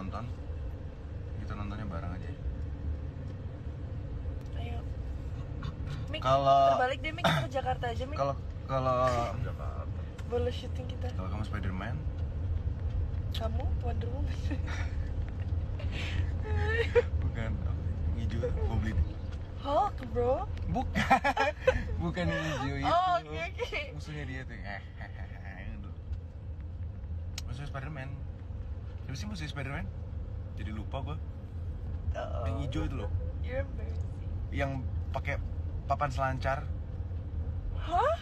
nonton kita nontonnya bareng aja Ayo. Mik, Kalau- terbalik deh Mik, kita ke Jakarta aja Mik. kalau kalau Boleh syuting kita. kalau kamu Spiderman Kamu Wonder Woman. bukan hijau goblin Hulk, bro. bukan bukan hijau itu Oh, oke oke. musuhnya dia tuh eh itu. musuh Spiderman siapa sih musuh Spiderman jadi lupa gua Oh. yang hijau itu loh yang pakai papan selancar Hah?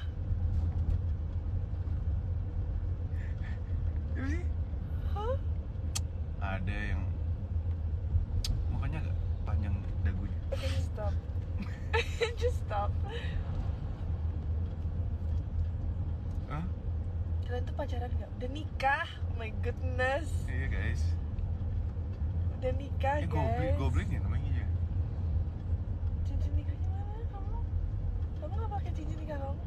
siapa sih Hah? ada yang mukanya agak panjang dagunya Oke, just stop. just stop. Hah? Kalian tuh pacaran nggak? Udah nikah? Oh my goodness. iya guys Udah nikah, eh guys. goblin goblin ya namanya ya Cincin nikahnya mana kamu? Kamu nggak pakai cincin nikah kamu?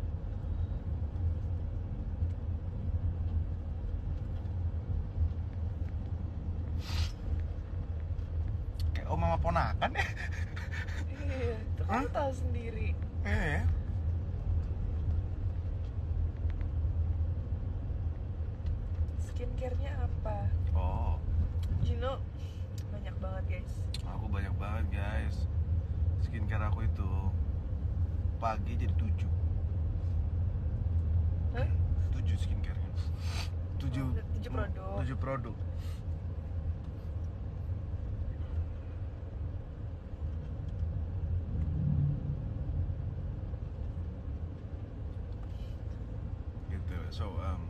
kayak om sama ponakan ya Iya, itu Hah? tahu sendiri. eh Skincare-nya apa? oh Gino banyak banget guys. aku banyak banget guys skincare aku itu pagi jadi tujuh Hah? tujuh skincare tujuh Oh, tujuh produk. tujuh produk gitu so um,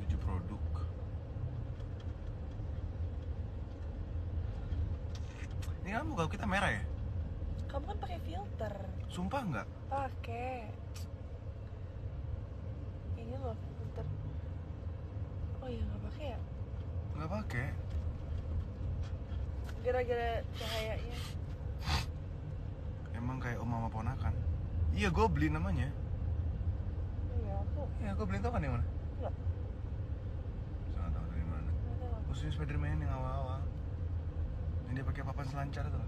tujuh produk ini kan muka kita merah ya Kamu kan pakai filter. sumpah nggak Pakai. Ini loh filter. Oh iya nggak pakai ya? nggak pakai Gara-gara cahayanya. emang kayak om mama ponakan iya goblin namanya Iya aku iya goblin tau kan yang mana nggak saya nggak tahu dari mana tahu. khususnya Spiderman yang awal-awal yang dia pakai papan selancar tahu.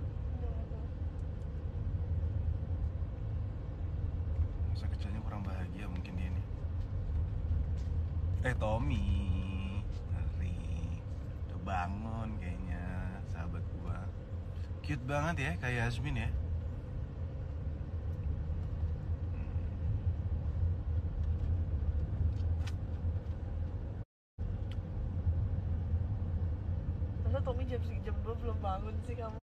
masa kecilnya kurang bahagia mungkin dia nih. Eh Tommy. Ngeri udah bangun kayaknya sahabat gua. Cute banget ya kayak Yasmin ya Tommy jam jam 2 belum bangun sih kamu?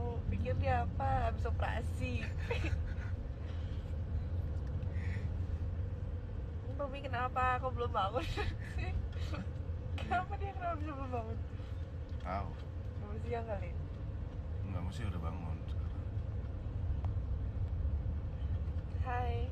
Kamu pikir dia apa? Habis operasi. Tommy kenapa? Kok belum bangun sih? Kenapa dia kenapa bisa belum bangun? tahu Belum siang kali. nggak mesti udah bangun sekarang Hai.